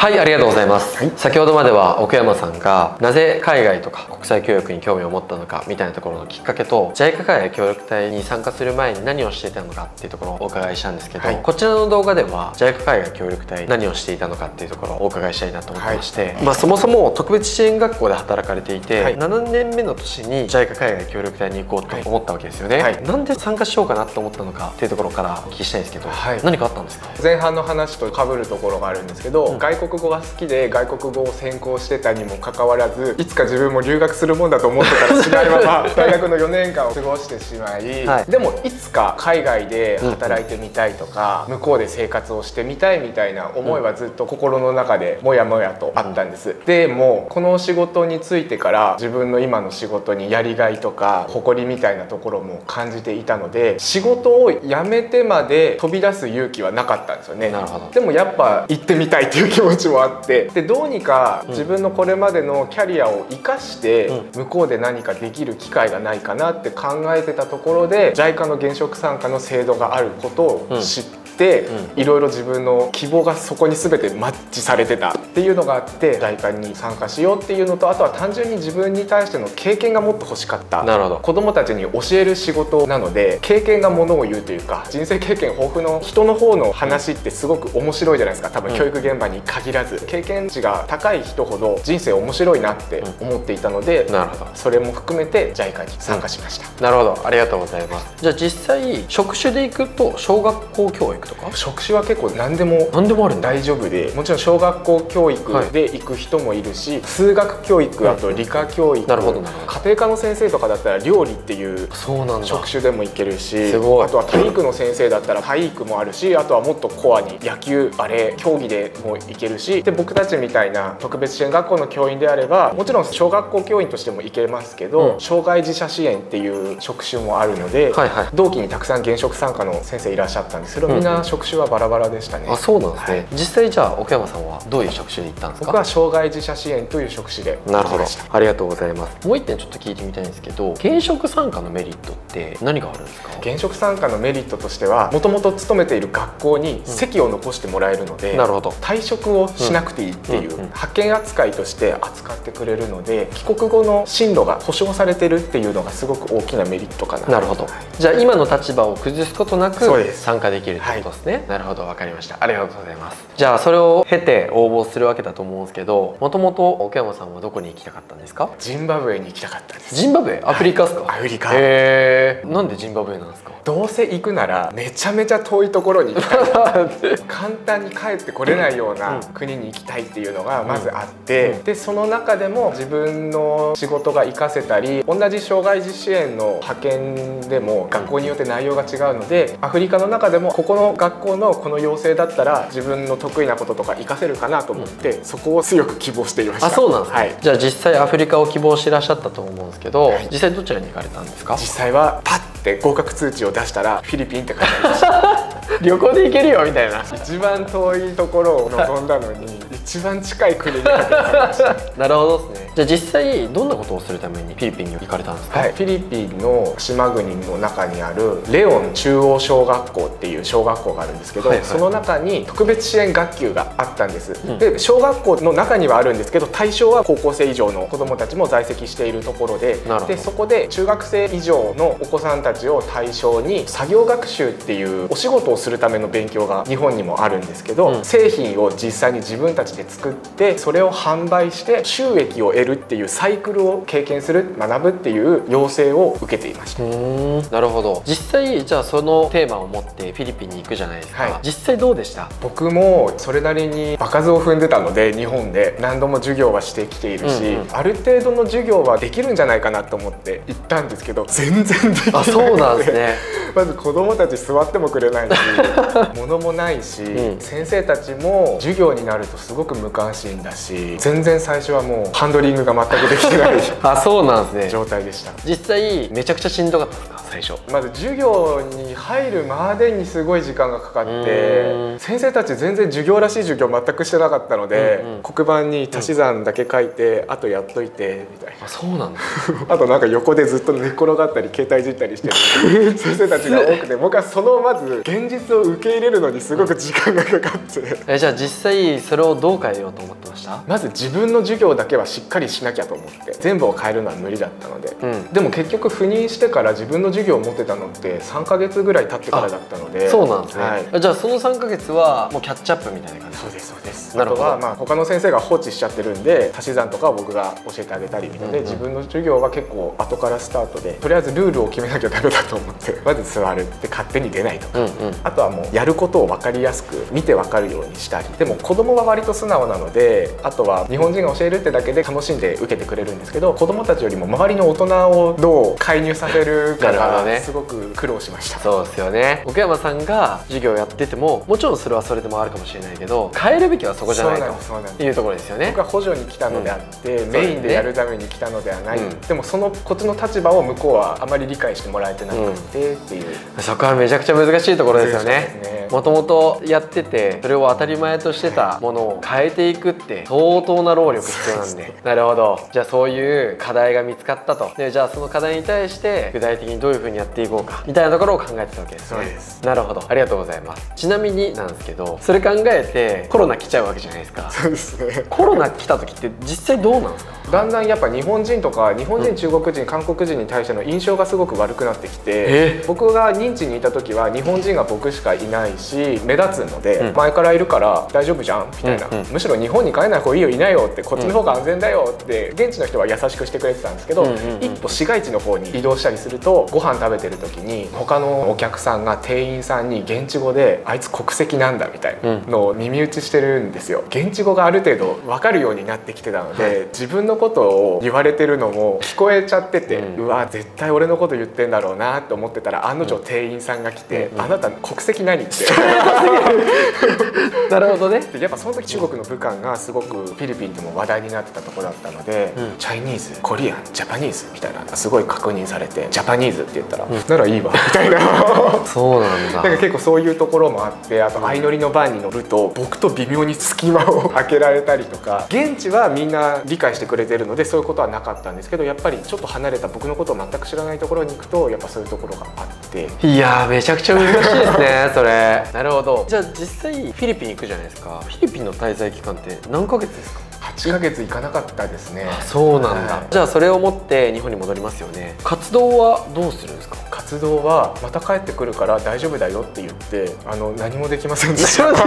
はいありがとうございます、はい、先ほどまでは奥山さんがなぜ海外とか国際教育に興味を持ったのかみたいなところのきっかけと JICA 海外協力隊に参加する前に何をしていたのかっていうところをお伺いしたんですけど、はい、こちらの動画では JICA 海外協力隊何をしていたのかっていうところをお伺いしたいなと思ってまして、はい、まあ、そもそも特別支援学校で働かれていて、はい、7年目の年に JICA 海外協力隊に行こうと思ったわけですよね、はい、なんで参加しようかなと思ったのかっていうところからお聞きしたいんですけど、何かあったんですか？前半の話と被るところがあるんですけど、うん、外国語が好きで外国語を専攻してたにもかかわらずいつか自分も留学するもんだと思ってたら違いまま大学の4年間を過ごしてしまい、はい、でもいつか海外で働いてみたいとか、うん、向こうで生活をしてみたいみたいな思いはずっと心の中でもやもやとあったんです。でもこの仕事についてから自分の今の仕事にやりがいとか誇りみたいなところも感じていたので仕事を辞めてまで飛び出す勇気はなかったんですよね。なるほどでもやっぱ行ってみたいっていう気持ちもあってでどうにか自分のこれまでのキャリアを生かして向こうで何かできる機会がないかなって考えてたところで JICA の現職参加の制度があることを知って。いろいろ自分の希望がそこに全てマッチされてたっていうのがあって大会に参加しようっていうのとあとは単純に自分に対しての経験がもっと欲しかった。なるほど。子供たちに教える仕事なので経験がものを言うというか人生経験豊富の人の方の話ってすごく面白いじゃないですか。多分教育現場に限らず。経験値が高い人ほど人生面白いなって思っていたので、なるほど。それも含めて JICA に参加しました、うん、なるほど。ありがとうございます。じゃあ実際職種でいくと小学校教育とか職種は結構何でも何でもある大丈夫でもちろん小学校教育で行く人もいるし、はい、数学教育あと理科教育、なるほど。家庭科の先生とかだったら料理っていう職種でもいけるしあとは体育の先生だったら体育もあるしあとはもっとコアに野球バレー競技でもいけるしで僕たちみたいな特別支援学校の教員であればもちろん小学校教員としてもいけますけど、うん、障害児者支援っていう職種もあるので、はいはい、同期にたくさん現職参加の先生いらっしゃったんですけど、みんな職種はバラバラでしたね。あそうなんですね、はい、実際じゃあ奥山さんはどういう職種で行ったんですか？僕は障害児者支援という職種でなるほど。ありがとうございます。もう一点ちょっと聞いてみたいんですけど現職参加のメリットって何があるんですか？現職参加のメリットとしてはもともと勤めている学校に席を残してもらえるので、うん、なるほど。退職をしなくていいっていう、派遣扱いとして扱ってくれるので帰国後の進路が保障されてるっていうのがすごく大きなメリットかな。なるほど、じゃあ今の立場を崩すことなく参加できるってことですね、はい、なるほど分かりました。ありがとうございます。じゃあそれを経て応募するわけだと思うんですけどもともと奥山さんはどこに行きたかったんですか？ジンバブエに行きたかったです。ジンバブエ？アフリカですか、はい、アフリカ。へえんでジンバブエなんですか？どうせ行くならめちゃめちゃ遠いところに行きたい。簡単に帰ってこれないような国に行きたいっていうのがまずあって、うん、でその中でも自分の仕事が活かせたり同じ障害児支援の派遣でも学校によって内容が違うのでアフリカの中でもここの学校のこの要請だったら自分の得意なこととか活かせるかなと思って、うん、そこを強く希望していました。あそうなんです、ね、はい、じゃあ実際アフリカを希望していらっしゃったと思うんですけど、はい、実際どちらに行かれたんですか？実際はパッて合格通知を出したらフィリピンって書いてありました 旅行で行けるよみたいな。一番遠いところを望んだのに一番近い国に なるほどですね。じゃあ実際どんなことをするためにフィリピンに行かれたんですか、はい、フィリピンの島国の中にあるレオン中央小学校っていう小学校があるんですけど、はいはい、その中に特別支援学級があったんです、うん、で小学校の中にはあるんですけど対象は高校生以上の子どもたちも在籍しているところででそこで中学生以上のお子さんたちを対象に作業学習っていうお仕事をするための勉強が日本にもあるんですけど、うん、製品を実際に自分たちで作ってそれを販売して収益を得るっていうサイクルを経験する学ぶっていう要請を受けていました。なるほど。実際じゃあそのテーマを持ってフィリピンに行くじゃないですか、はい、実際どうでした？僕もそれなりに場数を踏んでたので日本で何度も授業はしてきているし、うんうん、ある程度の授業はできるんじゃないかなと思って行ったんですけど全然できなそうなんですね。まず子供たち座ってもくれないし物もないし、うん、先生たちも授業になるとすごく無関心だし全然最初はもうハンドリングが全くできてないあそうなんですね。状態でした。実際めちゃくちゃしんどかったですか？最初。まず授業に入るまでにすごい時間がかかって先生たち全然授業らしい授業全くしてなかったので、うんうん、黒板に足し算だけ書いて、うん、あとやっといてみたいな。あそうなんだ。あとなんか横でずっと寝っ転がったり携帯いじったりしてる。先生たちが多くて僕はそのまず現実を受け入れるのにすごく時間がかかって、うん、えじゃあ実際それをどう変えようと思ってました？まず自分の授業だけはしっかりしなきゃと思って全部を変えるのは無理だったので、うん、でも結局赴任してから自分の授業を持ってたのって3か月ぐらい経ってからだったので。そうなんですね、はい、じゃあその3か月はもうキャッチアップみたいな感じ。そうですそうです。なるほど。まあ他の先生が放置しちゃってるんで足し算とかは僕が教えてあげたりみたいなで、うんうん、自分の授業は結構後からスタートでとりあえずルールを決めなきゃダメだと思って まず座るって勝手に出ないとか、うんうん、あとはもうやることを分かりやすく見て分かるようにしたり。でも子供は割と素直なのであとは日本人が教えるってだけで楽しんで受けてくれるんですけど子供たちよりも周りの大人をどう介入させるかがすごく苦労しました、ね、そうですよね。奥山さんが授業やっててももちろんそれはそれでもあるかもしれないけど変えるべきはそこじゃないというところですよね。僕は補助に来たのであって、うん、メインでやるために来たのではない、うん、でもそのこっちの立場を向こうはあまり理解してもらえてなくてっていう、うん、そこはめちゃくちゃ難しいところですよねもともとやっててそれを当たり前としてたものを変えていくって相当な労力必要なんで。なるほど。じゃあそういう課題が見つかったと。でじゃあその課題に対して具体的にどういうふうにやっていこうかみたいなところを考えてたわけですね。なるほど。ありがとうございます。ちなみになんですけどそれ考えてコロナ来ちゃうわけじゃないですか。そうですね。コロナ来た時って実際どうなんですか？だんだんやっぱ日本人とか日本人、中国人韓国人に対しての印象がすごく悪くなってきて僕が認知にいた時は日本人が僕しかいないし目立つので、うん、前からいるから大丈夫じゃん？みたいな、むしろ日本に帰らない方がいいよいないよってこっちの方が安全だよって現地の人は優しくしてくれてたんですけど、一歩市街地の方に移動したりするとご飯食べてる時に他のお客さんが店員さんに現地語で「あいつ国籍なんだ」みたいなのを耳打ちしてるんですよ。現地語がある程度分かるようになってきてたので、はい、自分のことを言われてるのも聞こえちゃってて、うわ絶対俺のこと言ってんだろうなって思ってたら案の定店員さんが来て「うん、あなた国籍何?」って なるほどね。やっぱその時中国の武漢がすごくフィリピンでも話題になってたところだったので、うん、 Chinese Korean Japanese みたいなすごい確認されて Japanese って言ったら、ならいいわ みたいな。そうなんだ。だから結構そういうところもあってあと相乗りのバンに乗ると僕と微妙に隙間を開けられたりとか 現地はみんな理解してくれてるのでそういうことはなかったんですけどやっぱりちょっと離れた僕のことを全く知らないところに行くとやっぱそういうところがあって。いやめちゃくちゃ難しいですねそれなるほど。じゃあ実際フィリピン行くじゃないですか。フィリピンの滞在期間って何ヶ月ですか？8ヶ月行かなかったですね。そうなんだ、はい、じゃあそれを持って日本に戻りますよね。活動はどうするんですか？活動はまた帰ってくるから大丈夫だよって言ってあの何もできませんでした。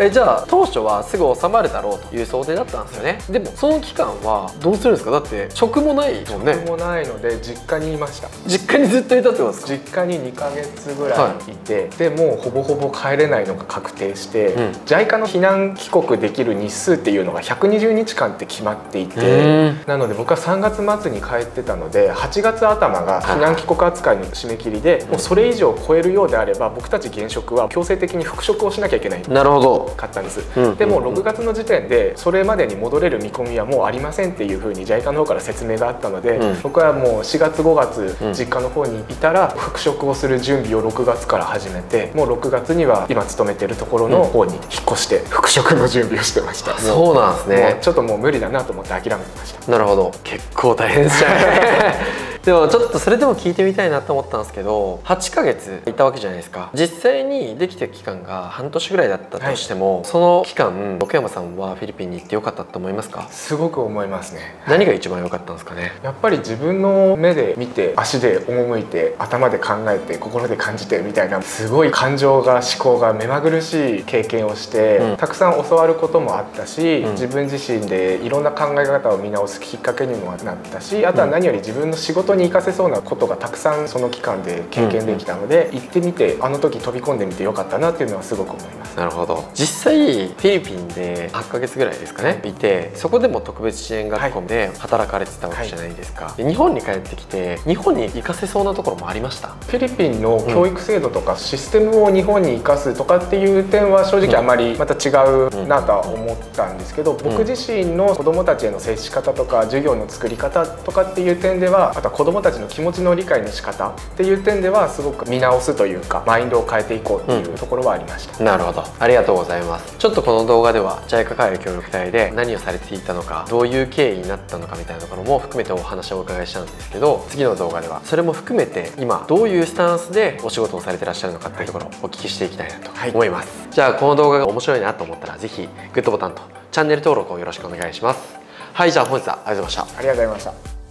えじゃあ当初はすぐ収まるだろうという想定だったんですよね。でもその期間はどうするんですか？だって職もないもんね。職もないので実家にいました。実家にずっといたってことですか？実家に2か月ぐらいい。て、はい、でもうほぼほぼ帰れないのが確定して、うん、JICA の避難帰国できる日数っていうのが120日間って決まっていてなので僕は3月末に帰ってたので8月頭が避難帰国扱いの締め切りでもうそれ以上超えるようであれば僕たち現職は強制的に復職をしなきゃいけない。なるほど。かったんです、うん、でも6月の時点でそれまでに戻れる見込みはもうありませんっていうふうに JICA の方から説明があったので、うん、僕はもう4月5月実家の方にいたら復職をする準備を6月から始めてもう6月には今勤めてるところの方に引っ越して復職の準備をしてました、そうなんですね。ちょっともう無理だなと思って諦めてました。なるほど。結構大変でしたね でもちょっとそれでも聞いてみたいなと思ったんですけど8ヶ月いたわけじゃないですか。実際にできた期間が半年ぐらいだったとしても、はい、その期間奥山さんはフィリピンに行ってよかったと思いますか？すごく思いますね。何が一番良かったんですかね？やっぱり自分の目で見て足で赴いて頭で考えて心で感じてみたいなすごい感情が思考が目まぐるしい経験をして、うん、たくさん教わることもあったし、うん、自分自身でいろんな考え方を見直すきっかけにもなったしあとは何より自分の仕事に生かせそうなことがたくさんその期間で経験できたので、うん、行ってみてあの時飛び込んでみてよかったなっていうのはすごく思います。なるほど。実際フィリピンで8ヶ月ぐらいですかねい。てそこでも特別支援学校で働かれてたわけじゃないですか、はい、日本に帰ってきて日本に行かせそうなところもありました。フィリピンの教育制度とかシステムを日本に生かすとかっていう点は正直あまりまた違うなとは思ったんですけど僕自身の子どもたちへの接し方とか授業の作り方とかっていう点ではあとは子どもたちの気持ちの理解の仕方っていう点ではすごく見直すというかマインドを変えていこうっていうところはありました、うん、なるほど。ありがとうございます。ちょっとこの動画では JICA 海外協力隊で何をされていたのかどういう経緯になったのかみたいなところも含めてお話をお伺いしたんですけど次の動画ではそれも含めて今どういうスタンスでお仕事をされてらっしゃるのかっていうところをお聞きしていきたいなと思います、はい、じゃあこの動画が面白いなと思ったら是非グッドボタンとチャンネル登録をよろしくお願いします。はいじゃあ本日はありがとうございました。ありがとうございました